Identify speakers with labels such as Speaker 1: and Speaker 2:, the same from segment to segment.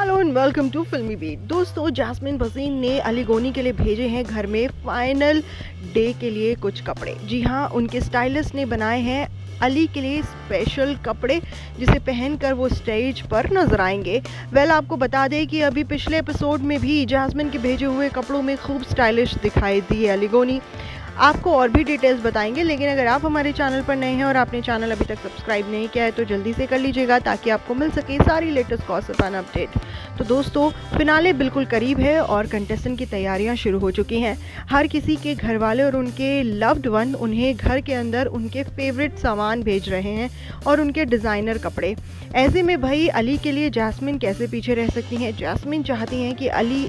Speaker 1: Hello and welcome to Filmibeat दोस्तों जासमिन भसीन ने अली गोनी के लिए भेजे हैं घर में फाइनल डे के लिए कुछ कपड़े। जी हाँ उनके स्टाइलिस्ट ने बनाए हैं अली के लिए स्पेशल कपड़े, जिसे पहनकर वो स्टेज पर नज़र आएँगे। वेल आपको बता दें कि अभी पिछले एपिसोड में भी जासमिन के भेजे हुए कपड़ों में खूब स्टाइलिश दिखाई दी है अली गोनी आपको और भी डिटेल्स बताएँगे, लेकिन अगर आप हमारे चैनल पर नए हैं और आपने चैनल अभी तक सब्सक्राइब नहीं किया है तो जल्दी से कर लीजिएगा ताकि आपको मिल सके सारी लेटेस्ट गॉसिप अपडेट तो दोस्तों फिनाले बिल्कुल करीब है और कंटेस्टेंट की तैयारियाँ शुरू हो चुकी हैं। हर किसी के घर वाले और उनके लव्ड वन उन्हें घर के अंदर उनके फेवरेट सामान भेज रहे हैं और उनके डिज़ाइनर कपड़े। ऐसे में भाई, अली के लिए जैस्मिन कैसे पीछे रह सकती हैं? जैस्मिन चाहती हैं कि अली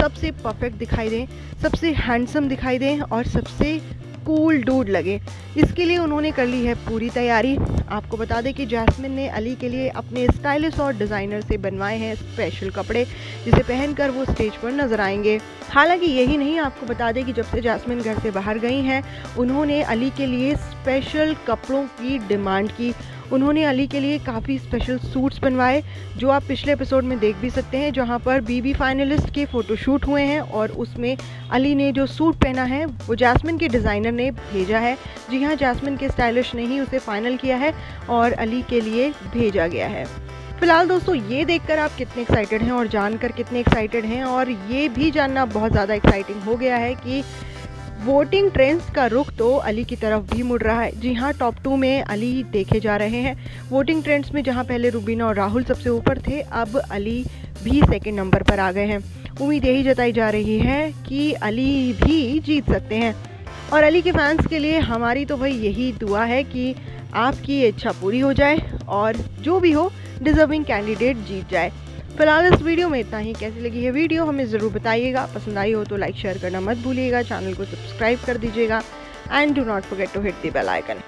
Speaker 1: सबसे परफेक्ट दिखाई दें, सबसे हैंडसम दिखाई दें और सबसे कूल डूड लगे। इसके लिए उन्होंने कर ली है पूरी तैयारी। आपको बता दें कि जैस्मिन ने अली के लिए अपने स्टाइलिश और डिज़ाइनर से बनवाए हैं स्पेशल कपड़े, जिसे पहनकर वो स्टेज पर नज़र आएँगे। हालाँकि यही नहीं, आपको बता दें कि जब से जैस्मिन घर से बाहर गई हैं, उन्होंने अली के लिए स्पेशल कपड़ों की डिमांड की। उन्होंने अली के लिए काफ़ी स्पेशल सूट्स बनवाए, जो आप पिछले एपिसोड में देख भी सकते हैं, जहाँ पर बीबी फाइनलिस्ट के फ़ोटोशूट हुए हैं और उसमें अली ने जो सूट पहना है, वो जैस्मिन के डिज़ाइनर ने भेजा है। जी हाँ जैस्मिन के स्टाइलिश ने ही उसे फाइनल किया है और अली के लिए भेजा गया है। फ़िलहाल दोस्तों, ये देखकर आप कितने एक्साइटेड हैं और जानकर कितने एक्साइटेड हैं और ये भी जानना बहुत ज़्यादा एक्साइटिंग हो गया है कि वोटिंग ट्रेंड्स का रुख तो अली की तरफ़ भी मुड़ रहा है। जी हाँ टॉप टू में अली देखे जा रहे हैं। वोटिंग ट्रेंड्स में जहाँ पहले रुबीना और राहुल सबसे ऊपर थे, अब अली भी सेकेंड नंबर पर आ गए हैं। उम्मीद यही जताई जा रही है कि अली भी जीत सकते हैं। और अली के फैंस के लिए हमारी तो भाई यही दुआ है कि आपकी इच्छा पूरी हो जाए और जो भी हो डिजर्विंग कैंडिडेट जीत जाए। फ़िलहाल इस वीडियो में इतना ही। कैसी लगी है वीडियो, हमें ज़रूर बताइएगा। पसंद आई हो तो लाइक शेयर करना मत भूलिएगा। चैनल को सब्सक्राइब कर दीजिएगा। And do not forget to hit the bell icon